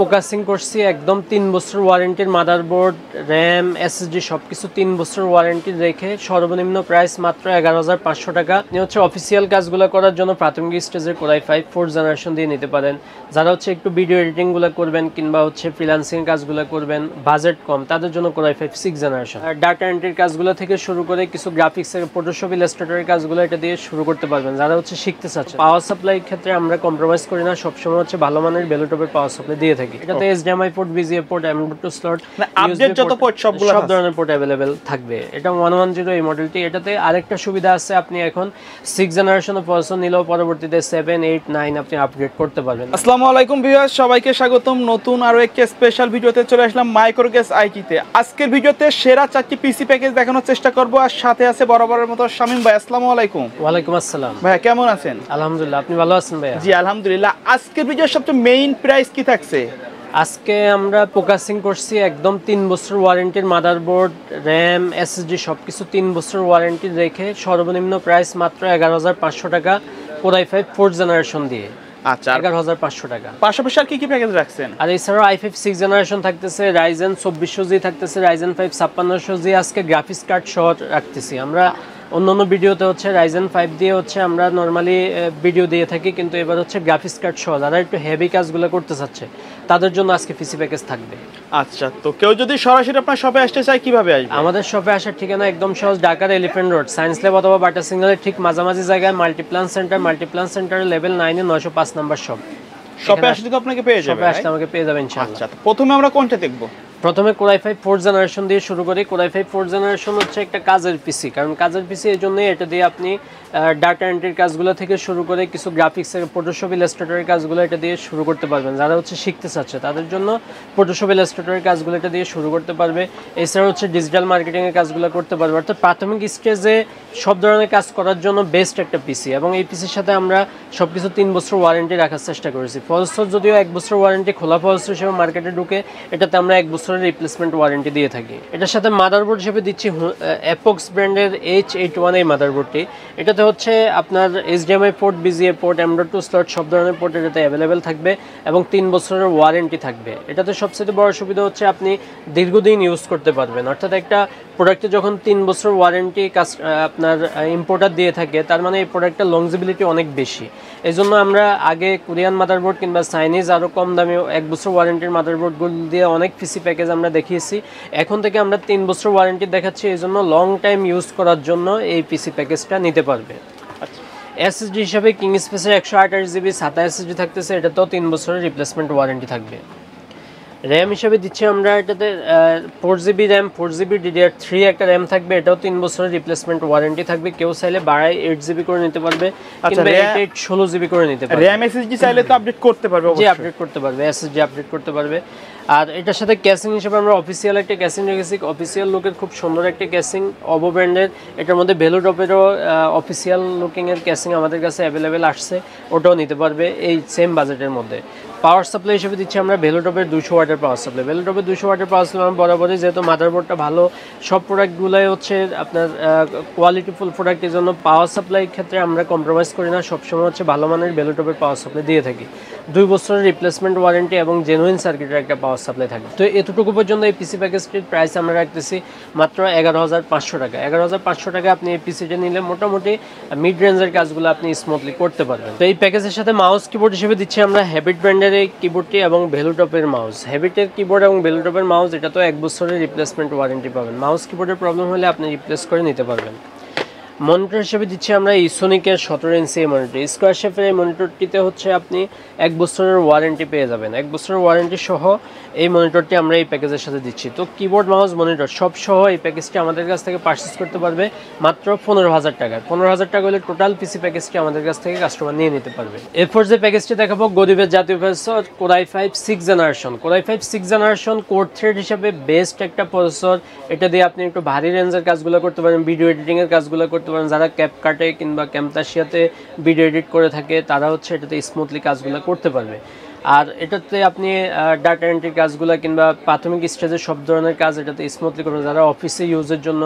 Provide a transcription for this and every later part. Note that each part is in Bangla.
ফোকাসিং করছি একদম তিন বছর ওয়ারেন্টির মাদারবোর্ড র্যাম এসএসডি সবকিছু তিন বছর ওয়ারেন্টি রেখে সর্বনিম্ন প্রাইস মাত্র এগারো হাজার পাঁচশো টাকা। হচ্ছে অফিসিয়াল কাজগুলো করার জন্য প্রাথমিক স্টেজের কোরাই ফাইভ ফোর জেনারেশন দিয়ে নিতে পারেন। যারা হচ্ছে একটু ভিডিও এডিটিংগুলো করবেন কিংবা হচ্ছে ফ্রিলান্সিং কাজগুলো করবেন বাজেট কম, তাদের জন্য core i five six generation R data এন্ট্রির কাজগুলো থেকে শুরু করে কিছু গ্রাফিক্সের ফটোশপ ইলাস্ট্রেটরের কাজগুলো এটা দিয়ে শুরু করতে পারবেন। যারা হচ্ছে শিখতে চাচ্ছে পাওয়ার সাপ্লাই ক্ষেত্রে আমরা কম্প্রোমাইজ করি না, সবসময় হচ্ছে ভালো মানের বেলোটপের পাওয়ার সাপ্লাই দিয়ে থাকি। এটাতে HDMI port VGA port M dot two slot update যত port সবগুলো সব ধরনের পোর্ট অ্যাভেলেবেল থাকবে। এটা ওয়ান ওয়ান জিরো এই মডেলটি এটাতে আরেকটা সুবিধা আছে আপনি এখন সিক্স জেনারেশনের প্রসেসর নিলেও পরবর্তীতে সেভেন এইট নাইন আপনি আপগ্রেড করতে পারবেন। আসসালামু আলাইকুম ভিউয়ার্স সবাইকে স্বাগতম। নতুন আরও একটি স্পেশাল ভিডিওতে চলে আসলাম মাইক্রোগ্যাস আইটিতে আজকের ভিডিওতে সেরা চারটি পিসি প্যাকেজ দেখানোর চেষ্টা করব। আর সাথে আছে বরাবরের মতো শামিম ভাই। আসসালামু আলাইকুম। ওয়ালাইকুম আসসালাম। ভাইয়া কেমন আছেন? আলহামদুলিল্লাহ আপনি ভালো আছেন ভাইয়া? জি আলহামদুলিল্লাহ। আজকের ভিডিওর সবচেয়ে মেইন প্রাইস কি থাকছে? আজকে আমরা ফোকাসিং করছি একদম তিন বছর ওয়ারেন্টির মাদারবোর্ড র্যাম এসএসডি সব কিছু তিন বছর ওয়ারেন্টি রেখে সর্বনিম্ন প্রাইস মাত্র এগারো হাজার পাঁচশো টাকা কোরাই ফাইভ ফোর্থ জেনারেশন দিয়ে। আচ্ছা এগারো হাজার পাঁচশো টাকা। পাশাপাশি আর কি কি প্যাকেজ রাখছেন? আর এছাড়াও আই ফাইভ সিক্স জেনারেশন থাকতেছে রাইজেন চব্বিশশো জি থাকতেছে রাইজেন ফাইভ ছাপ্পান্নশো জি আজকে গ্রাফিক্স কার্ড সহ রাখতেছি। আমরা অন্যান্য ভিডিওতে হচ্ছে রাইজেন ফাইভ দিয়ে হচ্ছে আমরা নর্মালি ভিডিও দিয়ে থাকি কিন্তু এবার হচ্ছে গ্রাফিক্স কার্ড সহ যারা একটু হেভি কাজগুলো করতে চাচ্ছে তাদের জন্য আজকে পিসি প্যাকেজ থাকবে। আচ্ছা তো কেউ যদি সরাসরি আপনার শপে আসতে চায় কীভাবে আসবে? আমাদের শপে আসার ঠিকানা একদম সহজ ঢাকার এলিফ্যান্ট রোড সায়েন্স ল্যাব অথবা বাটা সিগন্যালের ঠিক মাঝামাঝি জায়গায় মাল্টিপ্লান সেন্টার মাল্টিপ্লান সেন্টারের লেভেল নাইনে নয়শো পাঁচ নাম্বার শপ শপে আসলে তো আপনাকে পেয়ে যাবে শপে আসলে আমাকে পেয়ে যাবেন আচ্ছা প্রথমে আমরা কোনটা দেখব? প্রথমে কোরাই ফাইভ ফোর জেনারেশন দিয়ে শুরু করি। কোরাই ফাইভ ফোর জেনারেশন হচ্ছে একটা কাজের পিসি কারণ কাজের পিসি এই জন্যই এটা দিয়ে আপনি ডাটা এন্ট্রির কাজগুলো থেকে শুরু করে কিছু গ্রাফিক্সের ফটোশপ ইলাস্ট্রেটরের কাজগুলো এটা দিয়ে শুরু করতে পারবেন। যারা হচ্ছে শিখতে চাচ্ছে, তাদের জন্য ফটোশপ ইলাস্ট্রেটরের কাজগুলো এটা দিয়ে শুরু করতে পারবে। এছাড়া হচ্ছে ডিজিটাল মার্কেটিংয়ের কাজগুলো করতে পারবে। অর্থাৎ প্রাথমিক স্টেজে সব ধরনের কাজ করার জন্য বেস্ট একটা পিসি এবং এই পিসির সাথে আমরা সব কিছু তিন বছর ওয়ারেন্টি রাখার চেষ্টা করেছি। প্রসেসর যদিও এক বছর ওয়ারেন্টি খোলা প্রসেসর হিসেবে মার্কেটে ঢুকে, এটাতে আমরা এক বছরের রিপ্লেসমেন্ট ওয়ারেন্টি দিয়ে থাকি। এটার সাথে মাদারবোর্ড হিসেবে দিচ্ছি অ্যাপক্স ব্র্যান্ডের এইচ এইট ওয়ান এই মাদারবোর্ডটি এটাতে হচ্ছে আপনার HDMI port VGA port M dot two slot সব ধরনের পোর্ট এটাতে অ্যাভেলেবেল থাকবে এবং তিন বছরের ওয়ারেন্টি থাকবে। এটাতে সবচেয়ে বড় সুবিধা হচ্ছে আপনি দীর্ঘদিন ইউজ করতে পারবেন। অর্থাৎ একটা প্রোডাক্টে যখন তিন বছর ওয়ারেন্টি কাজ আপনার ইম্পোর্টার দিয়ে থাকে তার মানে এই প্রোডাক্টটার লংজিবিলিটি অনেক বেশি। এই জন্য আমরা আগে কোরিয়ান মাদারবোর্ড কিংবা চাইনিজ আরও কম দামে এক বছর ওয়ারেন্টির মাদারবোর্ডগুলো দিয়ে অনেক পিসি প্যাকেজ আমরা দেখিয়েছি। এখন থেকে আমরা তিন বছর ওয়ারেন্টি দেখাচ্ছি এই জন্য লং টাইম ইউজ করার জন্য এই পিসি প্যাকেজটা নিতে পারবে। আচ্ছা। এসএসডি হিসাবে কিং স্পেসের একশো আঠাশ জিবি সাতা এসএসডি থাকতেছে এটাতেও তিন বছরের রিপ্লেসমেন্ট ওয়ারেন্টি থাকবে। র্যাম হিসাবে দিচ্ছি আমরা এটাতে four GB RAM four GB DDR three একটা র্যাম থাকবে এটাও তিন বছরের রিপ্লেসমেন্ট ওয়ারেন্টি থাকবে। কেউ চাইলে বাড়ায় এইট জিবি করে নিতে পারবে এইট ষোলো জিবি করে নিতে পারবে। র্যাম এসএসডি চাইলে তো আপডেট করতে পারবে জি আপডেট করতে পারবে এসএসডি আপডেট করতে পারবে। আর এটার সাথে ক্যাসিং হিসেবে আমরা অফিসিয়াল একটা ক্যাসিং রেখেছি। অফিসিয়াল লুকের খুব সুন্দর একটা ক্যাসিং অবো ব্র্যান্ডের এটার মধ্যে ভ্যালু ডপেরও অফিসিয়াল লুকিং এর ক্যাসিং আমাদের কাছে অ্যাভেলেবেল আসছে ওটাও নিতে পারবে এই সেম বাজেটের মধ্যে। পাওয়ার সাপ্লাই হিসেবে দিচ্ছি আমরা ভেলোটপের দুশো ওয়াটের পাওয়ার সাপ্লাই। ভেলোটপের দুশো ওয়াটের পাওয়ার সাপ্লাই আমরা বরাবরই, যেহেতু মাদারবোর্ডটা ভালো, সব প্রোডাক্টগুলোই হচ্ছে আপনার কোয়ালিটিফুল প্রোডাক্টের জন্য পাওয়ার সাপ্লাই ক্ষেত্রে আমরা কম্প্রোমাইজ করি না, সবসময় হচ্ছে ভালো মানের ভেলোটপের পাওয়ার সাপ্লাই দিয়ে থাকি। দুই বছরের রিপ্লেসমেন্ট ওয়ারেন্টি এবং জেনুইন সার্কিটের একটা পাওয়ার সাপ্লাই থাকে তো এতটুকু পর্যন্ত এই পিসি প্যাকেজটির প্রাইস আমরা রাখতেছি মাত্র এগারো হাজার পাঁচশো টাকা। এগারো হাজার পাঁচশো টাকা আপনি এই পিসিটা নিলে মোটামুটি মিড রেঞ্জের কাজগুলো আপনি স্মুথলি করতে পারবেন। তো এই প্যাকেজের সাথে মাউস কিবোর্ড হিসেবে দিচ্ছি আমরা হ্যাবিট ব্র্যান্ডের এই কিবোর্ডটি এবং ভেলুটপের মাউস হ্যাবিটের কিবোর্ড এবং ভেলুটপের মাউস এটা তো এক বছরের রিপ্লেসমেন্ট ওয়ারেন্টি পাবেন। মাউস কিবোর্ডের প্রবলেম হলে আপনি রিপ্লেস করে নিতে পারবেন। মনিটর হিসেবে দিচ্ছি আমরা ইসোনিকের সতেরো ইঞ্চি এই মনিটর স্কোয়ার শেপের এই মনিটরটিতে হচ্ছে আপনি এক বছরের ওয়ারেন্টি পেয়ে যাবেন। এক বছরের ওয়ারেন্টি সহ এই মনিটরটি আমরা এই প্যাকেজের সাথে দিচ্ছি। তো কিবোর্ড মাউস মনিটর সব সহ এই প্যাকেজটি আমাদের কাছ থেকে পারচেস করতে পারবে মাত্র পনেরো হাজার টাকায় পনেরো হাজার টাকা হলে টোটাল পিসি প্যাকেজটি আমাদের কাছ থেকে কাস্টমার নিয়ে নিতে পারবে। এরপর যে প্যাকেজটি দেখাবো, গরিবের জাতীয় processor core i five six generation core i five six generation core thread হিসাবে বেস্ট একটা প্রসেসর এটা দিয়ে আপনি একটু ভারী রেঞ্জের কাজগুলো করতে পারেন ভিডিও এডিটিংয়ের কাজগুলো করতে পারেন যারা ক্যাপ কাটে কিংবা ক্যামতাশিয়াতে ভিডিও এডিট করে থাকে, তারা হচ্ছে এটাতে স্মুথলি কাজগুলো করতে পারবে। আর এটাতে আপনি ডাটা এন্ট্রি কাজগুলো কিংবা প্রাথমিক স্টেজের সব ধরনের কাজ এটাতে স্মুথলি করবেন যারা অফিসে ইউজের জন্য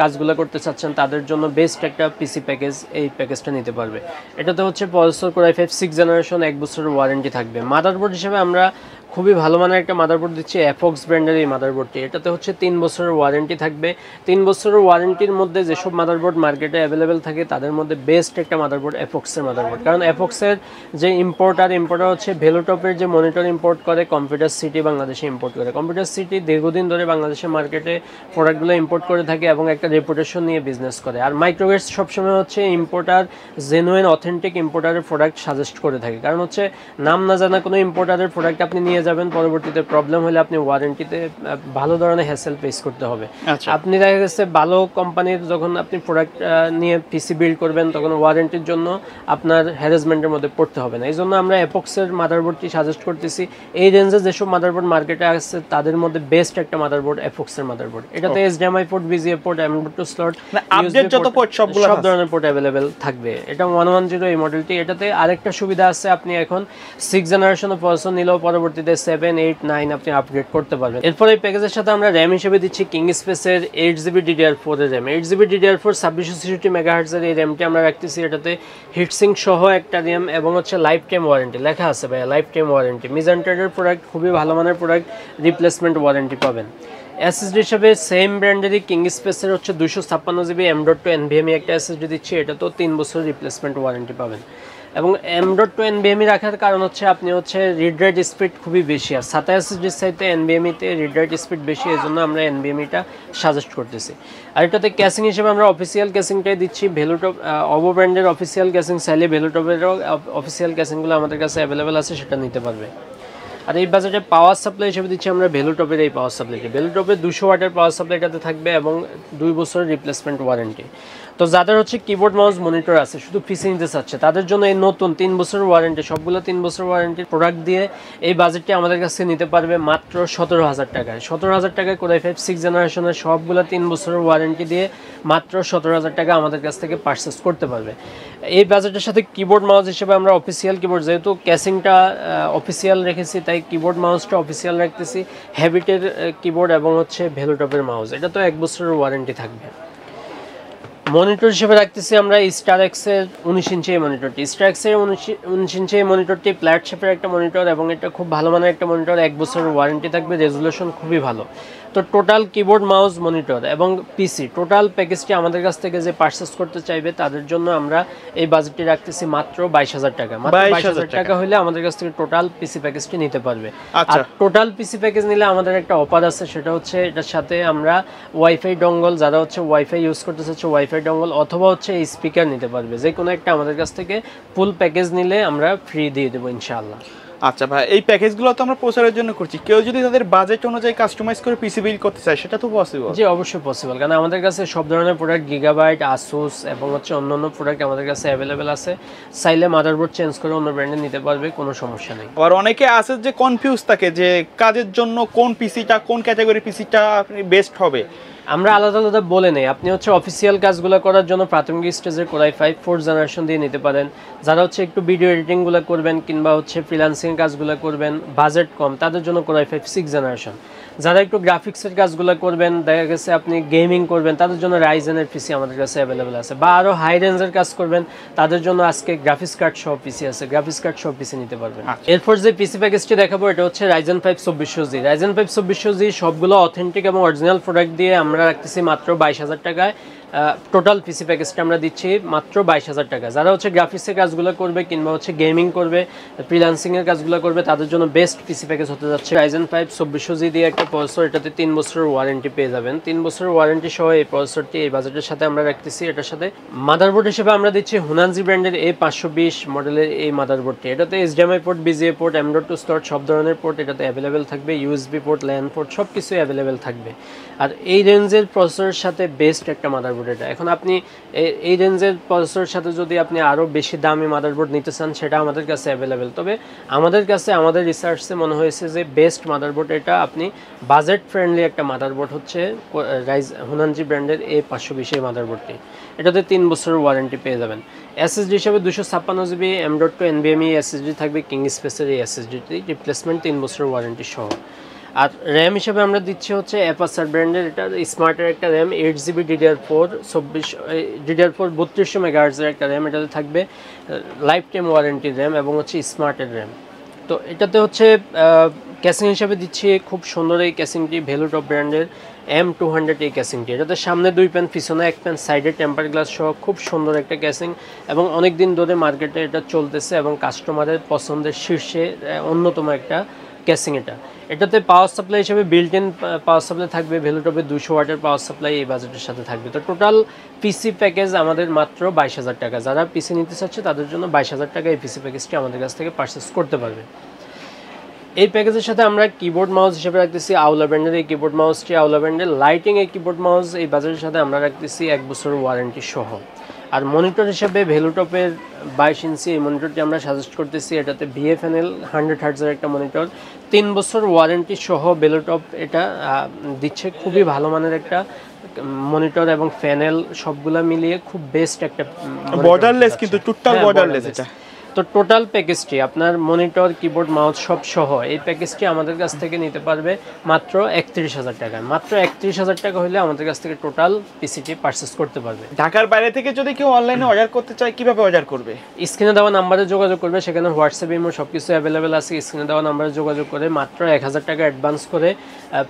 কাজগুলো করতে চাচ্ছেন, তাদের জন্য বেস্ট একটা পিসি প্যাকেজ এই প্যাকেজটা নিতে পারবে। এটাতে হচ্ছে processor core i five six generation এক বছরের ওয়ারেন্টি থাকবে। মাদারবোর্ড হিসেবে আমরা খুবই ভালো মানের একটা মাদারবোর্ড দিচ্ছে অ্যাপক্স ব্র্যান্ডের এই মাদারবোর্ডটি এটাতে হচ্ছে তিন বছরের ওয়ারেন্টি থাকবে। তিন বছরের ওয়ারেন্টির মধ্যে যেসব মাদারবোর্ড মার্কেটে অ্যাভেলেবেল থাকে, তাদের মধ্যে বেস্ট একটা মাদারবোর্ড অ্যাপক্সের মাদারবোর্ড কারণ অ্যাপক্সের যে ইম্পোর্টার ইম্পোর্টার হচ্ছে ভেলোটপের যে মনিটর ইম্পোর্ট করে কম্পিউটার সিটি বাংলাদেশে ইম্পোর্ট করে। কম্পিউটার সিটি দীর্ঘদিন ধরে বাংলাদেশের মার্কেটে প্রোডাক্টগুলো ইম্পোর্ট করে থাকে এবং একটা রেপুটেশন নিয়ে বিজনেস করে। আর মাইক্রোওয়েভস সবসময় হচ্ছে ইম্পোর্টার জেনুইন অথেন্টিক ইম্পোর্টারের প্রোডাক্ট সাজেস্ট করে থাকে। কারণ হচ্ছে, নাম না জানা কোনো ইম্পোর্টারের প্রোডাক্ট আপনি নিয়ে যাবেন পরবর্তীতে প্রবলেম হলে আপনি ওয়ারেন্টিতে ভালো ধরনের হ্যাসেল ফেস করতে হবে। আচ্ছা। আপনি দেখা গেছে ভালো কোম্পানির যখন আপনি প্রোডাক্ট নিয়ে পিসি বিল্ড করবেন তখন ওয়ারেন্টির জন্য আপনার হ্যারাসমেন্টের মধ্যে পড়তে হবে না। এই জন্য আমরা অ্যাপক্সের মাদারবোর্ডটি সাজেস্ট করতেছি। এই রেঞ্জে যেসব মাদারবোর্ড মার্কেটে আসছে তাদের মধ্যে বেস্ট একটা মাদারবোর্ড অ্যাপক্সের মাদারবোর্ড এটাতে HDMI port VGA port M dot two slot update যত পোর্ট সবগুলো সব ধরনের পোর্ট অ্যাভেলেবেল থাকবে। এটা ওয়ান ওয়ান জিরো এই মডেলটি এটাতে আরেকটা সুবিধা আছে আপনি এখন সিক্স জেনারেশনের প্রসেসর নিলেও পরবর্তীতে সেভেন এইট নাইন আপনি আপগ্রেড করতে পারবেন। এরপর এই প্যাকেজের সাথে আমরা র্যাম হিসেবে দিচ্ছি কিং স্পেসের এইট জিবি ডিডিআর ফোর এর RAM eight GB DDR four ছাব্বিশশো ছিষট্টি মেগাহার্টসের এই র্যামটি আমরা রাখতেছি। এটাতে হিটসিং সহ একটা র্যাম এবং হচ্ছে লাইফ টাইম ওয়ারেন্টি লেখা আছে ভাইয়া লাইফ টাইম ওয়ারেন্টি মিজান্টেডের প্রোডাক্ট খুবই ভালো মানের প্রোডাক্ট রিপ্লেসমেন্ট ওয়ারেন্টি পাবেন। এসএসডি হিসাবে সেম ব্র্যান্ডেরই কিং স্পেসের হচ্ছে দুশো ছাপ্পান্ন GB M dot two NVMe একটা এসএসডি দিচ্ছি। এটা তো তিন বছর রিপ্লেসমেন্ট ওয়ারেন্টি পাবেন। এবং ডট টু এনবিএমই রাখার কারণ হচ্ছে আপনি হচ্ছে রিড রাইট স্পিড খুবই বেশি। আর সাতা এসএসডির সাইতে এনবিএমইতে রিড রাইট স্পিড বেশি, এই জন্য আমরা এনবিএমইটা সাজেস্ট করতেছি। আর এটাতে ক্যাসিং হিসেবে আমরা অফিসিয়াল ক্যাসিংটাই দিচ্ছি। ভেলুটপ অবো ব্র্যান্ডের অফিসিয়াল ক্যাসিং চাইলে ভেলুটপেরও অফিসিয়াল ক্যাসিংগুলো আমাদের কাছে অ্যাভেলেবেল আছে, সেটা নিতে পারবে। আর এই বাজেটে পাওয়ার সাপ্লাই হিসেবে দিচ্ছি আমরা ভেলুটপের এই পাওয়ার সাপ্লাইটি ভেলুটপের দুশো ওয়াটের পাওয়ার সাপ্লাইটাতে থাকবে এবং দুই বছরের রিপ্লেসমেন্ট ওয়ারেন্টি তো যাদের হচ্ছে কিবোর্ড মাউস মনিটর আছে, শুধু পিসি নিতে চাচ্ছে, তাদের জন্য এই নতুন তিন বছরের ওয়ারেন্টি সবগুলো তিন বছর ওয়ারেন্টির প্রোডাক্ট দিয়ে এই বাজেটটি আমাদের কাছে নিতে পারবে মাত্র সতেরো হাজার টাকায়। সতেরো হাজার টাকায় কোথায় ফাইভ সিক্স জেনারেশনের সবগুলো তিন বছরের ওয়ারেন্টি দিয়ে মাত্র সতেরো হাজার টাকা আমাদের কাছ থেকে পারচেস করতে পারবে। এই বাজেটের সাথে কিবোর্ড মাউস হিসেবে আমরা অফিসিয়াল কিবোর্ড যেহেতু ক্যাসিংটা অফিসিয়াল রেখেছি, তাই কিবোর্ড মাউসটা অফিসিয়াল রাখতেছি হ্যাবিটের কিবোর্ড এবং হচ্ছে ভেলোটপের মাউস এটা তো এক বছরের ওয়ারেন্টি থাকবে। মনিটর হিসেবে রাখতেছি আমরা স্টার এক্সের উনিশ ইঞ্চি মনিটরটি। স্টার এক্সের উনিশ ইঞ্চি মনিটরটি ফ্ল্যাট শেপের একটা মনিটর এবং এটা খুব ভালো মানের একটা মনিটর। এক বছরের ওয়ারেন্টি থাকবে রেজুলেশন খুবই ভালো। তো টোটাল কিবোর্ড মাউস মনিটর এবং পিসি টোটাল প্যাকেজটি আমাদের কাছ থেকে যে পারচেস করতে চাইবে তাদের জন্য আমরা এই বাজেটটি রাখতেছি মাত্র বাইশ হাজার টাকা। বাইশ হাজার টাকা। হলে আমাদের কাছ থেকে টোটাল পিসি প্যাকেজটি নিতে পারবে। আচ্ছা। আর টোটাল পিসি প্যাকেজ নিলে আমাদের একটা অফার আছে সেটা হচ্ছে এটার সাথে আমরা ওয়াইফাই ডঙ্গল যারা হচ্ছে ওয়াইফাই ইউজ করতে চাচ্ছে ওয়াইফাই ডঙ্গল অথবা হচ্ছে এই স্পিকার নিতে পারবে। যে কোনো একটা আমাদের কাছ থেকে ফুল প্যাকেজ নিলে আমরা ফ্রি দিয়ে দেবো ইনশাআল্লাহ। আচ্ছা ভাই এই প্যাকেজগুলো তো আমরা প্রচারের জন্য করছি। কেউ যদি তাদের বাজেট অনুযায়ী কাস্টমাইজ করে পিসি বিল করতে চায় সেটা তো পসিবল জি অবশ্যই পসিবল কারণ আমাদের কাছে সব ধরনের প্রোডাক্ট গিগাবাইট আসুস এবং হচ্ছে অন্যান্য প্রোডাক্ট আমাদের কাছে অ্যাভেলেবেল আছে। চাইলে মাদারবোর্ড চেঞ্জ করে অন্য ব্র্যান্ডে নিতে পারবে কোনো সমস্যা নেই। আবার অনেকে আছে যে কনফিউজ থাকে যে কাজের জন্য কোন পিসিটা কোন ক্যাটাগরি পিসিটা বেস্ট হবে। আমরা আলাদা আলাদা বলে নেই। আপনি হচ্ছে অফিসিয়াল কাজগুলো করার জন্য প্রাথমিক স্টেজের কোরাই ফাইভ ফোর জেনারেশন দিয়ে নিতে পারেন। যারা হচ্ছে একটু ভিডিও এডিটিংগুলো করবেন কিংবা হচ্ছে ফ্রিলান্সিং কাজগুলো করবেন বাজেট কম তাদের জন্য কোরাই ফাইভ সিক্স জেনারেশন যারা একটু গ্রাফিক্সের কাজগুলো করবেন দেখা গেছে আপনি গেমিং করবেন তাদের জন্য রাইজেনের পিসি আমাদের কাছে অ্যাভেলেবেল আছে। বা আরও হাই রেঞ্জের কাজ করবেন তাদের জন্য আজকে গ্রাফিক্স কার্ড সহ পিসি আছে। গ্রাফিক্স কার্ড সহ পিসি নিতে পারবেন। আচ্ছা। এরপর যে পিসি প্যাকেজটি দেখাবো এটা হচ্ছে রাইজেন ফাইভ চব্বিশশো জি। রাইজেন ফাইভ চব্বিশশো জি সবগুলো অথেন্টিক এবং অরিজিনাল প্রোডাক্ট দিয়ে আমরা রাখতেছি মাত্র বাইশ হাজার টাকায়। টোটাল পিসি প্যাকেজটা আমরা দিচ্ছি মাত্র বাইশ হাজার টাকা। যারা হচ্ছে গ্রাফিক্সের কাজগুলো করবে কিংবা হচ্ছে গেমিং করবে ফ্রিলান্সিংয়ের কাজগুলো করবে, তাদের জন্য বেস্ট পিসি প্যাকেজ হতে যাচ্ছে রাইজেন ফাইভ চব্বিশশো জি দিয়ে একটা প্রসেসর এটাতে তিন বছরের ওয়ারেন্টি পেয়ে যাবেন। তিন বছরের ওয়ারেন্টি সহ এই প্রসেসরটি এই বাজেটের সাথে আমরা রাখতেছি। এটার সাথে মাদারবোর্ড হিসেবে আমরা দিচ্ছি হুনানজি ব্র্যান্ডের এ পাঁচশো বিশ মডেলের এই মাদারবোর্ডটি এটাতে HDMI port VGA port M dot two slot সব ধরনের পোর্ট এটাতে অ্যাভেলেবেল থাকবে। ইউএসবি পোর্ট ল্যান্ড পোর্ট সব কিছুই অ্যাভেলেবেল থাকবে। আর এই রেঞ্জের প্রসেসরের সাথে বেস্ট একটা মাদারবোর্ড এটা এখন আপনি এই রেঞ্জের প্রসেসরের সাথে যদি আপনি আরও বেশি দামি মাদারবোর্ড নিতে চান, সেটা আমাদের কাছে অ্যাভেলেবেল তবে আমাদের কাছে, আমাদের রিসার্চে মনে হয়েছে যে বেস্ট মাদারবোর্ড এটা আপনি বাজেট ফ্রেন্ডলি একটা মাদারবোর্ড হচ্ছে রাইজ হুনানজি ব্র্যান্ডের এ পাঁচশো বিশ মাদারবোর্ডটি এটাতে তিন বছরের ওয়ারেন্টি পেয়ে যাবেন। এসএসডি হিসাবে দুশো ছাপ্পান্ন জিবি এম ডট টু এনবিএমই এসএসডি থাকবে কিং স্পেসের এই এসএসডিটি রিপ্লেসমেন্ট তিন বছরের ওয়ারেন্টি সহ। আর র্যাম হিসেবে আমরা দিচ্ছি হচ্ছে অ্যাপাসার ব্র্যান্ডের এটা স্মার্টের একটা RAM eight GB DDR four চব্বিশ ডিডিআর ফোর বত্রিশশো মেগাহার্জের একটা র্যাম, এটাতে থাকবে লাইফ টাইম ওয়ারেন্টি র্যাম এবং হচ্ছে স্মার্টের র্যাম। তো এটাতে হচ্ছে ক্যাসিং হিসাবে দিচ্ছি, খুব সুন্দর এই ক্যাসিংটি ভেলুটপ ব্র্যান্ডের এম টু হান্ড্রেড এই ক্যাসিংটি এটাতে সামনে দুই প্যান, পিছনে এক প্যান সাইডে টেম্পার গ্লাস সহ খুব সুন্দর একটা ক্যাসিং এবং অনেক দিন ধরে মার্কেটে এটা চলতেছে এবং কাস্টমারের পছন্দের শীর্ষে অন্যতম একটা ক্যাসিং এটা। এটাতে পাওয়ার সাপ্লাই হিসেবে বিল্ট ইন পাওয়ার সাপ্লাই থাকবে ভেলুটপের দুশো ওয়াটের পাওয়ার সাপ্লাই এই বাজেটের সাথে থাকবে। তো টোটাল পিসি প্যাকেজ আমাদের মাত্র বাইশ হাজার টাকা। যারা পিসি নিতে চাচ্ছে, তাদের জন্য বাইশ হাজার টাকা এই পিসি প্যাকেজটি আমাদের কাছ থেকে পারচেস করতে পারবে। এই প্যাকেজের সাথে আমরা কিবোর্ড মাউস হিসেবে রাখতেছি আউলা ব্র্যান্ডের এই কিবোর্ড মাউসটি আউলা ব্র্যান্ডের লাইটিং এই কিবোর্ড মাউস এই বাজারের সাথে আমরা রাখতেছি এক বছর ওয়ারেন্টি সহ। আর মনিটর হিসেবে ভেলুটপের বাইশ ইঞ্চি এই মনিটরটি আমরা সাজেস্ট করতেছি এটাতে ভিএফএনএল হান্ড্রেড হার্টসের একটা মনিটর। তিন বছর ওয়ারেন্টি সহ ভেলুটপ এটা দিচ্ছে খুবই ভালো মানের একটা মনিটর এবং ফ্যানেল সবগুলা মিলিয়ে খুব বেস্ট একটা বর্ডারলেস কিন্তু টুটাল টোটাল হ্যাঁ, বর্ডারলেস এটা। তো টোটাল প্যাকেজটি আপনার মনিটর কিবোর্ড মাউথ সব সহ এই প্যাকেজটি আমাদের কাছ থেকে নিতে পারবে মাত্র একত্রিশ হাজার টাকায় মাত্র একত্রিশ হাজার টাকা হলে আমাদের কাছ থেকে টোটাল পিসিটি পারচেস করতে পারবে। ঢাকার বাইরে থেকে যদি কেউ অনলাইনে অর্ডার করতে চায় কীভাবে অর্ডার করবে? স্ক্রিনে দেওয়া নাম্বারে যোগাযোগ করবে সেখানে হোয়াটসঅ্যাপ ইমো সব কিছু অ্যাভেলেবেল আছে। স্ক্রিনে দেওয়া নাম্বারে যোগাযোগ করে মাত্র এক হাজার টাকা অ্যাডভান্স করে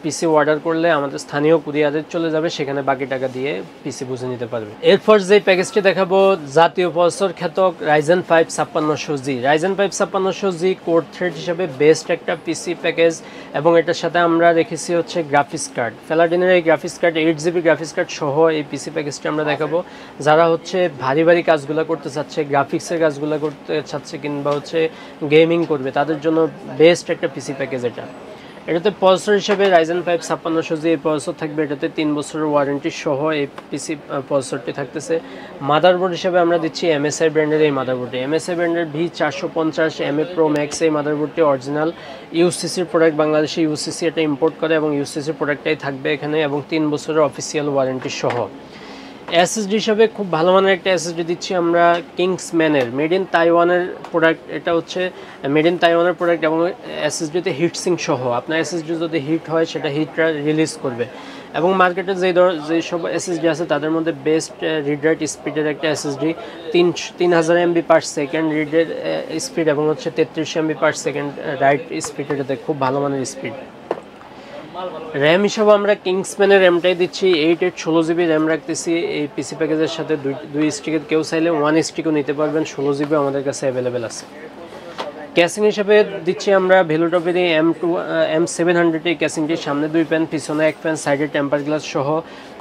পিসি অর্ডার করলে আমাদের স্থানীয় কুরিয়ারে চলে যাবে সেখানে বাকি টাকা দিয়ে পিসি বুঝে নিতে পারবে। এরপর যে প্যাকেজটি দেখাবো জাতীয় প্রসেসর খ্যাত রাইজেন ফাইভ ছাপ্পান্নশো জি রাইজেন ফাইভ ছাপ্পান্নশো জি কোড থ্রেড হিসেবে বেস্ট একটা পিসি প্যাকেজ এবং এটার সাথে আমরা রেখেছি হচ্ছে গ্রাফিক্স কার্ড ফেলাডিনের এই graphics card eight GB graphics card সহ এই পিসি প্যাকেজটি আমরা দেখাবো। যারা হচ্ছে ভারী ভারী কাজগুলো করতে চাচ্ছে গ্রাফিক্সের কাজগুলো করতে চাচ্ছে কিংবা হচ্ছে গেমিং করবে, তাদের জন্য বেস্ট একটা পিসি প্যাকেজ এটা। এটাতে প্রসেসর হিসেবে রাইজেন ফাইভ ছাপ্পান্নশো জি এই প্রসেসর থাকবে, এটাতে তিন বছরের ওয়ারেন্টি সহ এই পিসি প্রসেসরটি থাকতেছে। মাদারবোর্ড হিসেবে আমরা দিচ্ছি এমএসআই ব্র্যান্ডের এই মাদারবোর্ডটি এমএসআই ব্র্যান্ডের ভি চারশো পঞ্চাশ এম এ প্রো ম্যাক্স এই মাদারবোর্ডটি অরিজিনাল ইউসিসির প্রোডাক্ট বাংলাদেশে ইউসিসি এটা ইম্পোর্ট করে এবং ইউসিসির প্রোডাক্টটাই থাকবে এখানে এবং তিন বছরের অফিসিয়াল ওয়ারেন্টি সহ। এসএসডি হিসাবে খুব ভালো মানের একটা এসএসডি দিচ্ছি আমরা কিংসম্যানের মেড ইন তাইওয়ানের প্রোডাক্ট এটা হচ্ছে মেড ইন তাইওয়ানের প্রোডাক্ট এবং এসএসডিতে হিট সিং সহ। আপনার এসএসডি যদি হিট হয়, সেটা হিটটা রিলিজ করবে। এবং মার্কেটে যে ধর যে সব এসএসডি আছে, তাদের মধ্যে বেস্ট রিড রাইট স্পিডের একটা এসএসডি তিন তিন হাজার এমবি পার সেকেন্ড রিডের স্পিড এবং হচ্ছে তেত্রিশ MB per second write speed এটাতে খুব ভালো মানের স্পিড র্যাম হিসাবে আমরা কিংসম্যানের র্যামটাই দিচ্ছি এইট এইট ষোলো জিবি র্যাম রাখতেছি। এই পিসি প্যাকেজের সাথে দুই দুই স্টিকের কেউ চাইলে ওয়ান স্টিকও নিতে পারবেন, ষোলো জিবি আমাদের কাছে অ্যাভেলেবেল আছে। ক্যাসিং হিসাবে দিচ্ছি আমরা ভেলুটপের এই M two M seven hundred এই ক্যাসিংটির সামনে দুই প্যান পিছনে এক প্যান সাইডে টেম্পার গ্লাস সহ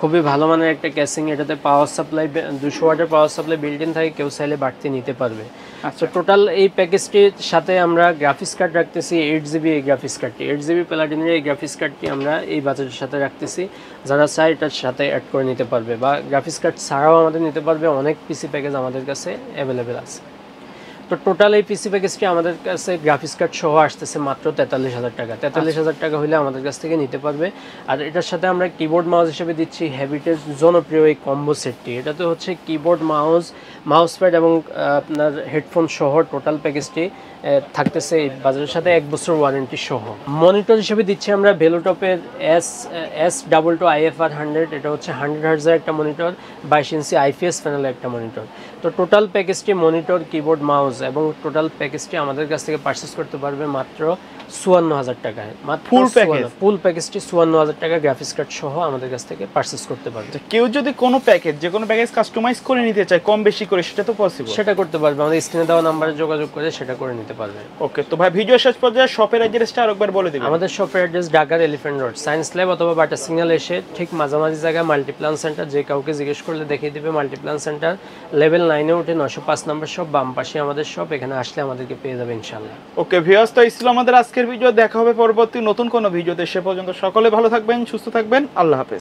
খুবই ভালো মানের একটা ক্যাসিং। এটাতে পাওয়ার সাপ্লাই দুশো ওয়াটের পাওয়ার সাপ্লাই বিল্ট ইন থাকে কেউ চাইলে বাড়তি নিতে পারবে। আচ্ছা। টোটাল এই প্যাকেজটির সাথে আমরা গ্রাফিক্স কার্ড রাখতেছি এইট জিবি এই গ্রাফিক্স কার্ডটি এইট জিবি প্যালাডিনের এই গ্রাফিক্স কার্ডটি আমরা এই বাজারের সাথে রাখতেছি। যারা চায় এটার সাথে অ্যাড করে নিতে পারবে। বা গ্রাফিক্স কার্ড ছাড়াও আমাদের নিতে পারবে অনেক পিসি প্যাকেজ আমাদের কাছে অ্যাভেলেবেল আছে। তো টোটাল এই পিসি প্যাকেজটি আমাদের কাছে গ্রাফিক্স কার্ড সহ আসতেছে মাত্র তেতাল্লিশ হাজার টাকা। তেতাল্লিশ হাজার টাকা হলে আমাদের কাছ থেকে নিতে পারবে। আর এটার সাথে আমরা কিবোর্ড মাউস হিসেবে দিচ্ছি হ্যাবিটের জনপ্রিয় এই কম্বো সেটটি এটা তো হচ্ছে কিবোর্ড মাউস মাউস প্যাড এবং আপনার হেডফোন সহ টোটাল প্যাকেজটি থাকতেছে এই বাজারের সাথে এক বছর ওয়ারেন্টি সহ। মনিটর হিসেবে দিচ্ছি আমরা ভেলোটপের S S double two IFR hundred এটা হচ্ছে হান্ড্রেড হার্জের একটা মনিটর বাইশ ইঞ্চি আইপিএস প্যানেলের একটা মনিটর তো টোটাল প্যাকেজটি মনিটর কিবোর্ড মাউস এবং টোটাল প্যাকেজটি আমাদের কাছ থেকে পারচেস করতে পারবে মাত্র চুয়ান্ন হাজার টাকায় Full package? ফুল প্যাকেজটি চুয়ান্ন হাজার টাকা গ্রাফিক্স কার্ড সহ আমাদের কাছ থেকে পারচেস করতে পারবে। আচ্ছা, কেউ যদি কোনো প্যাকেজ যে কোনো প্যাকেজ কাস্টমাইজ করে নিতে চায় কম বেশি করে সেটা তো পসিবল সেটা করতে পারবে আমাদের স্ক্রিনে দেওয়া নাম্বারে যোগাযোগ করে সেটা করে নিতে পারবে। ওকে তো ভাই ভিডিও শেষ পর্যায়ে শপের অ্যাড্রেসটা আরেকবার বলে দিবেন। আমাদের শপের অ্যাড্রেস ঢাকার এলিফ্যান্ট রোড সায়েন্স ল্যাব অথবা বাটা সিগন্যাল এসে ঠিক মাঝামাঝি জায়গায় মাল্টিপ্লান সেন্টার যে কাউকে জিজ্ঞেস করলে দেখিয়ে দিবে মাল্টিপ্লান সেন্টার লেভেল নাইনে উঠে নশো পাঁচ নম্বর শপ বাম পাশে আমাদের শপ এখানে আসলে আমাদেরকে পেয়ে যাবে ইনশাল্লাহ ওকে তো এই ছিল আমাদের আজকের ভিডিও দেখা হবে পরবর্তী নতুন কোনো ভিডিওতে। সে পর্যন্ত সকলে ভালো থাকবেন, সুস্থ থাকবেন। আল্লাহ হাফেজ।